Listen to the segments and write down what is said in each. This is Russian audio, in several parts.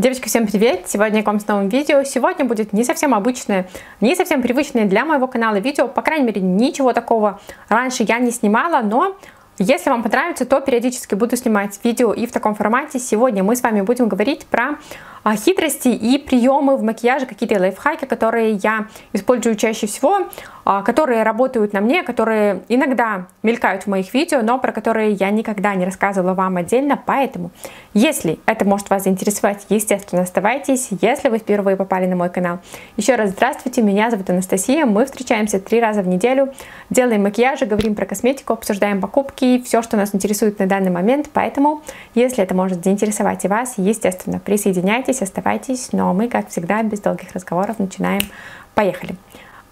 Девочки, всем привет! Сегодня я к вам с новым видео. Сегодня будет не совсем обычное, не совсем привычное для моего канала видео. По крайней мере, ничего такого раньше я не снимала, но если вам понравится, то периодически буду снимать видео и в таком формате. Сегодня мы с вами будем говорить про а, хитрости и приемы в макияже, какие-то лайфхаки, которые я использую чаще всего, а, которые работают на мне, которые иногда мелькают в моих видео, но про которые я никогда не рассказывала вам отдельно, поэтому, если это может вас заинтересовать, естественно, оставайтесь, если вы впервые попали на мой канал. Еще раз здравствуйте, меня зовут Анастасия, мы встречаемся три раза в неделю, делаем макияжи, говорим про косметику, обсуждаем покупки, все, что нас интересует на данный момент, поэтому, если это может заинтересовать и вас, естественно, присоединяйтесь, Оставайтесь, но мы, как всегда, без долгих разговоров начинаем. Поехали.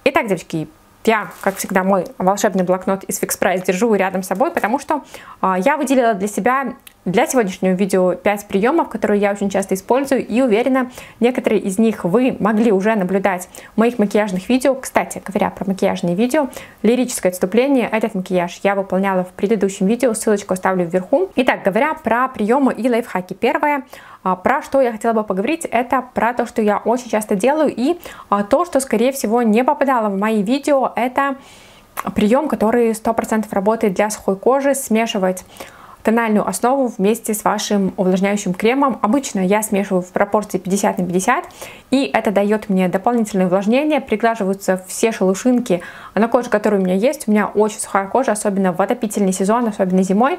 Итак, девочки, я, как всегда, мой волшебный блокнот из Fix Price держу рядом с собой, потому что э, я выделила для себя для сегодняшнего видео 5 приемов, которые я очень часто использую и уверена, некоторые из них вы могли уже наблюдать в моих макияжных видео. Кстати, говоря про макияжные видео, лирическое отступление, этот макияж я выполняла в предыдущем видео, ссылочку оставлю вверху. Итак, говоря про приемы и лайфхаки. Первое, а, про что я хотела бы поговорить, это про то, что я очень часто делаю и а, то, что, скорее всего, не попадало в мои видео, это прием, который 100% работает для сухой кожи, смешивать тональную основу вместе с вашим увлажняющим кремом. Обычно я смешиваю в пропорции 50 на 50, и это дает мне дополнительное увлажнение, приглаживаются все шелушинки на коже, которая у меня есть. У меня очень сухая кожа, особенно в отопительный сезон, особенно зимой.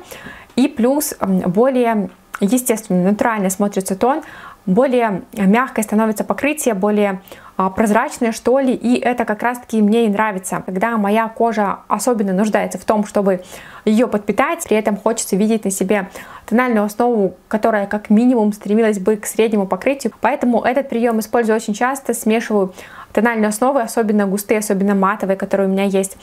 И плюс более естественно, натурально смотрится тон, более мягкое становится покрытие, более а, прозрачное, что ли, и это как раз-таки мне и нравится, когда моя кожа особенно нуждается в том, чтобы ее подпитать, при этом хочется видеть на себе тональную основу, которая как минимум стремилась бы к среднему покрытию, поэтому этот прием использую очень часто, смешиваю тональные основы, особенно густые, особенно матовые, которые у меня есть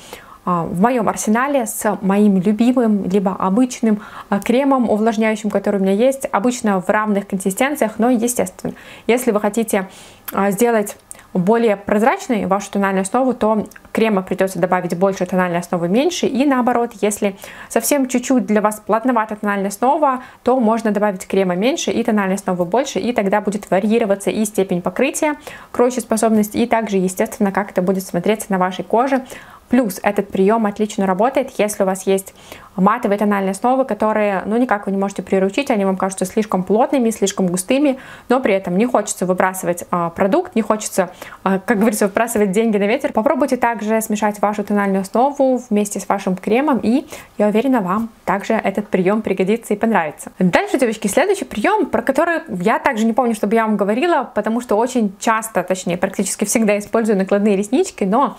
в моем арсенале с моим любимым, либо обычным а, кремом увлажняющим, который у меня есть, обычно в равных консистенциях, но естественно. Если вы хотите а, сделать более прозрачной вашу тональную основу, то крема придется добавить больше, тональной основы меньше. И наоборот, если совсем чуть-чуть для вас плотновата тональная основа, то можно добавить крема меньше и тональной основы больше, и тогда будет варьироваться и степень покрытия, кроющей способность, и также, естественно, как это будет смотреться на вашей коже. Плюс этот прием отлично работает, если у вас есть матовые тональные основы, которые, ну, никак вы не можете приручить, они вам кажутся слишком плотными, слишком густыми, но при этом не хочется выбрасывать а, продукт, не хочется, а, как говорится, выбрасывать деньги на ветер. Попробуйте также смешать вашу тональную основу вместе с вашим кремом, и я уверена, вам также этот прием пригодится и понравится. Дальше, девочки, следующий прием, про который я также не помню, чтобы я вам говорила, потому что очень часто, точнее, практически всегда использую накладные реснички, но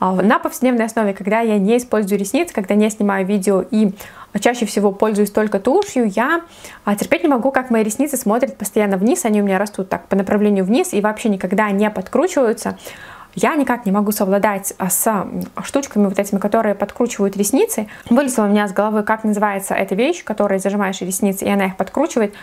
на повседневной основе, когда я не использую ресницы, когда не снимаю видео и чаще всего пользуюсь только тушью, я а, терпеть не могу, как мои ресницы смотрят постоянно вниз, они у меня растут так по направлению вниз и вообще никогда не подкручиваются. Я никак не могу совладать а, с штучками вот этими, которые подкручивают ресницы. Вылезла у меня с головы, как называется эта вещь, которой зажимаешь ресницы, и она их подкручивает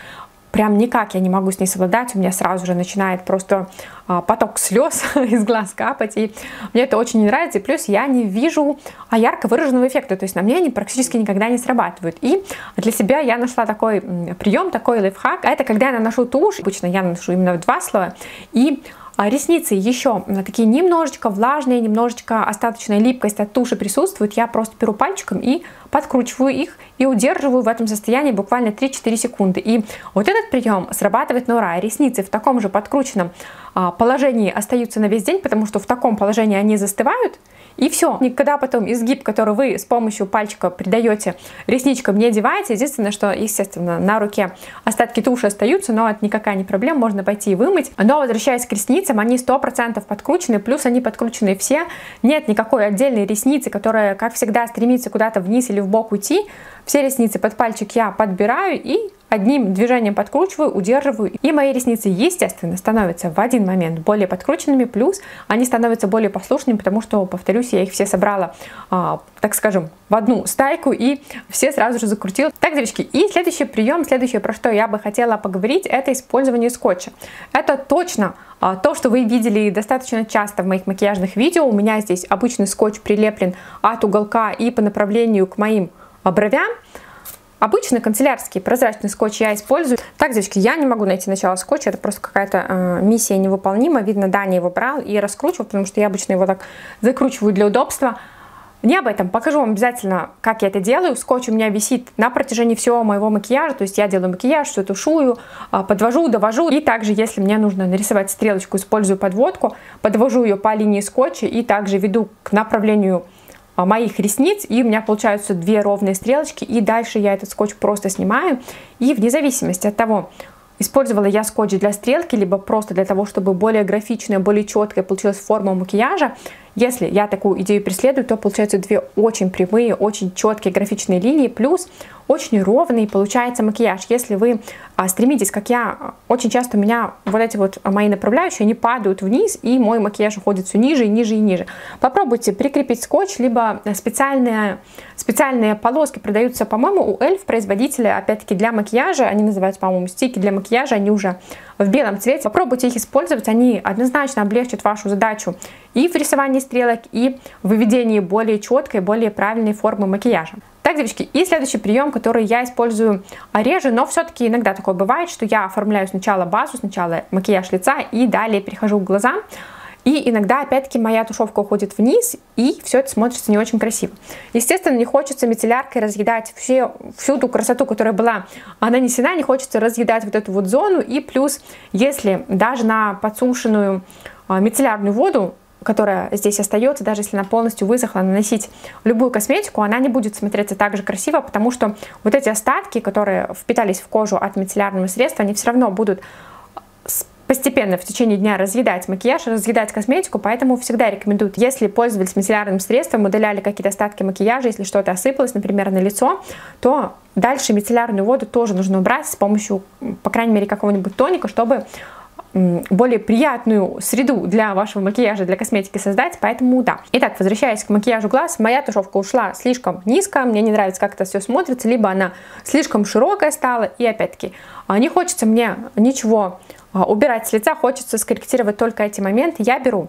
прям никак я не могу с ней совладать, у меня сразу же начинает просто а, поток слез из глаз капать, и мне это очень не нравится, и плюс я не вижу а, ярко выраженного эффекта, то есть на мне они практически никогда не срабатывают. И для себя я нашла такой прием, такой лайфхак, это когда я наношу тушь, обычно я наношу именно два слоя, и а ресницы еще такие немножечко влажные, немножечко остаточная липкость от туши присутствует. Я просто беру пальчиком и подкручиваю их и удерживаю в этом состоянии буквально 3-4 секунды. И вот этот прием срабатывает на ура. Ресницы в таком же подкрученном а, положении остаются на весь день, потому что в таком положении они застывают, и все. Никогда потом изгиб, который вы с помощью пальчика придаете ресничкам, не одеваете. Единственное, что, естественно, на руке остатки туши остаются, но это никакая не проблема, можно пойти и вымыть. Но возвращаясь к ресницам, они 100% подкручены, плюс они подкручены все. Нет никакой отдельной ресницы, которая, как всегда, стремится куда-то вниз или в бок уйти. Все ресницы под пальчик я подбираю и одним движением подкручиваю, удерживаю, и мои ресницы, естественно, становятся в один момент более подкрученными, плюс они становятся более послушными, потому что, повторюсь, я их все собрала, а, так скажем, в одну стайку и все сразу же закрутила. Так, девочки, и следующий прием, следующее, про что я бы хотела поговорить, это использование скотча. Это точно а, то, что вы видели достаточно часто в моих макияжных видео. У меня здесь обычный скотч прилеплен от уголка и по направлению к моим бровям. Обычный канцелярский прозрачный скотч я использую. Так, девочки, я не могу найти начало скотча, это просто какая-то э, миссия невыполнима. Видно, Даня его брал и раскручивал, потому что я обычно его так закручиваю для удобства. Не об этом, покажу вам обязательно, как я это делаю. Скотч у меня висит на протяжении всего моего макияжа, то есть я делаю макияж, все тушую, а, подвожу, довожу. И также, если мне нужно нарисовать стрелочку, использую подводку, подвожу ее по линии скотча и также веду к направлению моих ресниц, и у меня получаются две ровные стрелочки, и дальше я этот скотч просто снимаю, и вне зависимости от того, использовала я скотч для стрелки, либо просто для того, чтобы более графичная, более четкая получилась форма макияжа, если я такую идею преследую, то получаются две очень прямые, очень четкие графичные линии, плюс очень ровный получается макияж. Если вы а, стремитесь, как я, очень часто у меня вот эти вот мои направляющие, они падают вниз, и мой макияж уходит все ниже и ниже и ниже. Попробуйте прикрепить скотч, либо специальные, специальные полоски продаются, по-моему, у Эльф производителя, опять-таки для макияжа, они называются, по-моему, стики для макияжа, они уже в белом цвете. Попробуйте их использовать, они однозначно облегчат вашу задачу и в рисовании стрелок, и в выведении более четкой, более правильной формы макияжа. Так, девочки, и следующий прием, который я использую реже, но все-таки иногда такое бывает, что я оформляю сначала базу, сначала макияж лица и далее перехожу к глазам. И иногда, опять-таки, моя тушевка уходит вниз, и все это смотрится не очень красиво. Естественно, не хочется мицелляркой разъедать все, всю ту красоту, которая была нанесена, не хочется разъедать вот эту вот зону. И плюс, если даже на подсушенную а, мицеллярную воду которая здесь остается, даже если она полностью высохла, наносить любую косметику, она не будет смотреться так же красиво, потому что вот эти остатки, которые впитались в кожу от мицеллярного средства, они все равно будут постепенно в течение дня разъедать макияж, разъедать косметику, поэтому всегда рекомендуют, если пользовались мицеллярным средством, удаляли какие-то остатки макияжа, если что-то осыпалось, например, на лицо, то дальше мицеллярную воду тоже нужно убрать с помощью, по крайней мере, какого-нибудь тоника, чтобы более приятную среду для вашего макияжа, для косметики создать, поэтому да. Итак, возвращаясь к макияжу глаз, моя тушевка ушла слишком низко, мне не нравится, как это все смотрится, либо она слишком широкая стала, и опять-таки, а, не хочется мне ничего убирать с лица, хочется скорректировать только эти моменты, я беру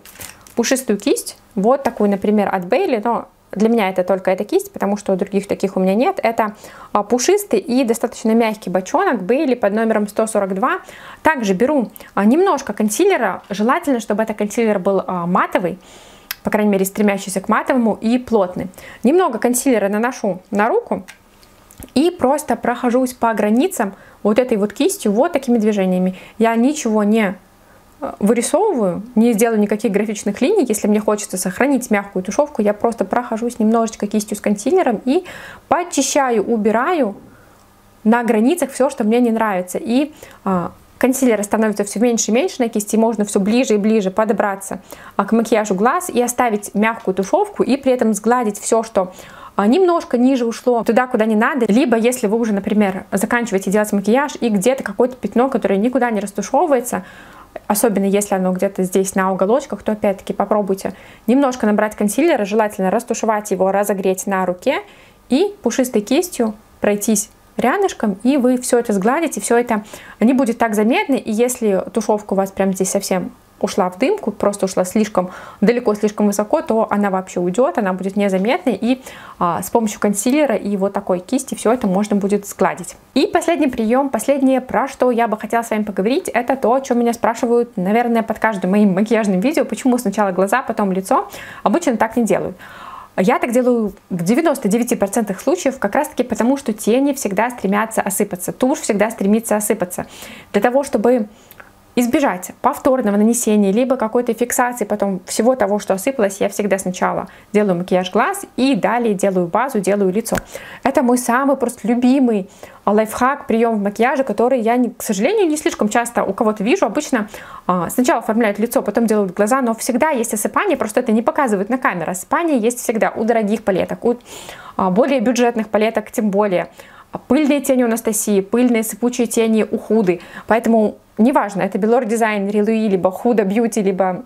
пушистую кисть, вот такую, например, от Бейли, но для меня это только эта кисть, потому что других таких у меня нет. Это а, пушистый и достаточно мягкий бочонок Бейли под номером 142. Также беру а, немножко консилера. Желательно, чтобы этот консилер был а, матовый, по крайней мере, стремящийся к матовому и плотный. Немного консилера наношу на руку и просто прохожусь по границам вот этой вот кистью, вот такими движениями. Я ничего не вырисовываю, не сделаю никаких графичных линий. Если мне хочется сохранить мягкую тушевку, я просто прохожусь немножечко кистью с консилером и почищаю, убираю на границах все, что мне не нравится. И а, консилера становится все меньше и меньше на кисти, можно все ближе и ближе подобраться а, к макияжу глаз и оставить мягкую тушевку и при этом сгладить все, что немножко ниже ушло туда, куда не надо. Либо если вы уже, например, заканчиваете делать макияж и где-то какое-то пятно, которое никуда не растушевывается, особенно если оно где-то здесь на уголочках, то опять-таки попробуйте немножко набрать консилера, желательно растушевать его, разогреть на руке и пушистой кистью пройтись рядышком, и вы все это сгладите, все это не будет так заметно, и если тушевка у вас прям здесь совсем ушла в дымку, просто ушла слишком далеко, слишком высоко, то она вообще уйдет, она будет незаметной, и а, с помощью консилера и вот такой кисти все это можно будет сгладить. И последний прием, последнее, про что я бы хотела с вами поговорить, это то, о чем меня спрашивают, наверное, под каждым моим макияжным видео, почему сначала глаза, потом лицо. Обычно так не делают. Я так делаю в 99% случаев как раз таки потому, что тени всегда стремятся осыпаться, тушь всегда стремится осыпаться. Для того, чтобы избежать повторного нанесения, либо какой-то фиксации потом всего того, что осыпалось, я всегда сначала делаю макияж глаз и далее делаю базу, делаю лицо. Это мой самый просто любимый лайфхак, прием в макияже, который я, к сожалению, не слишком часто у кого-то вижу. Обычно а, сначала оформляют лицо, потом делают глаза, но всегда есть осыпание, просто это не показывают на камеру. Осыпание есть всегда у дорогих палеток, у а, более бюджетных палеток тем более. Пыльные тени у Анастасии, пыльные сыпучие тени у Худы. Поэтому неважно, это Белор Дизайн, Рилуи, либо Худа Бьюти, либо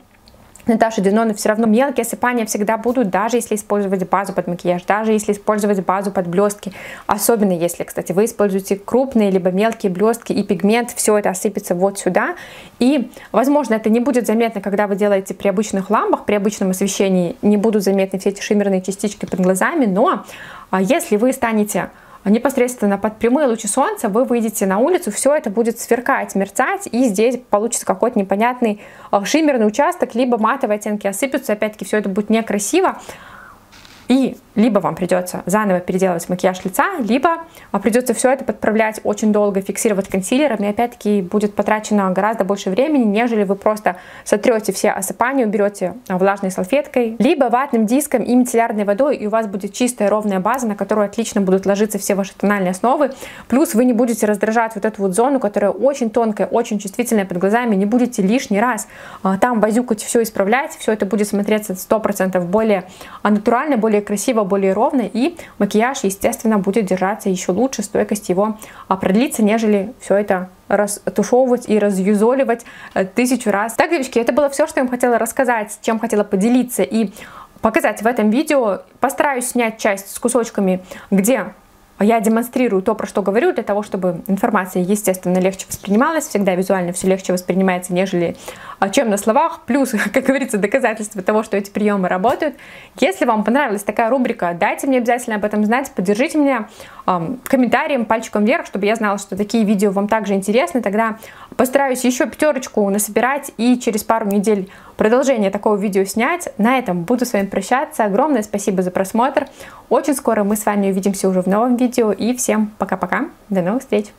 Наташа Динона, все равно мелкие осыпания всегда будут, даже если использовать базу под макияж, даже если использовать базу под блестки. Особенно если, кстати, вы используете крупные либо мелкие блестки и пигмент, все это осыпется вот сюда. И, возможно, это не будет заметно, когда вы делаете при обычных лампах, при обычном освещении, не будут заметны все эти шиммерные частички под глазами, но а, если вы станете непосредственно под прямые лучи солнца вы выйдете на улицу, все это будет сверкать, мерцать, и здесь получится какой-то непонятный а, шиммерный участок, либо матовые оттенки осыпятся, опять-таки все это будет некрасиво. И либо вам придется заново переделывать макияж лица, либо а, придется все это подправлять очень долго, фиксировать консилером, и опять-таки будет потрачено гораздо больше времени, нежели вы просто сотрете все осыпания, уберете а, влажной салфеткой, либо ватным диском и мицеллярной водой, и у вас будет чистая ровная база, на которую отлично будут ложиться все ваши тональные основы, плюс вы не будете раздражать вот эту вот зону, которая очень тонкая, очень чувствительная под глазами, не будете лишний раз а, там возюкать, все исправлять, все это будет смотреться 100% более натурально, более красиво, красиво, более ровно, и макияж, естественно, будет держаться еще лучше, стойкость его продлится, нежели все это растушевывать и разюзоливать э, тысячу раз. Так, девочки, это было все, что я вам хотела рассказать, чем хотела поделиться и показать в этом видео. Постараюсь снять часть с кусочками, где я демонстрирую то, про что говорю, для того, чтобы информация, естественно, легче воспринималась. Всегда визуально все легче воспринимается, нежели а, чем на словах. Плюс, как говорится, доказательство того, что эти приемы работают. Если вам понравилась такая рубрика, дайте мне обязательно об этом знать, поддержите меня комментарием, пальчиком вверх, чтобы я знала, что такие видео вам также интересны. Тогда постараюсь еще пятерочку насобирать и через пару недель продолжение такого видео снять. На этом буду с вами прощаться. Огромное спасибо за просмотр. Очень скоро мы с вами увидимся уже в новом видео. И всем пока-пока. До новых встреч.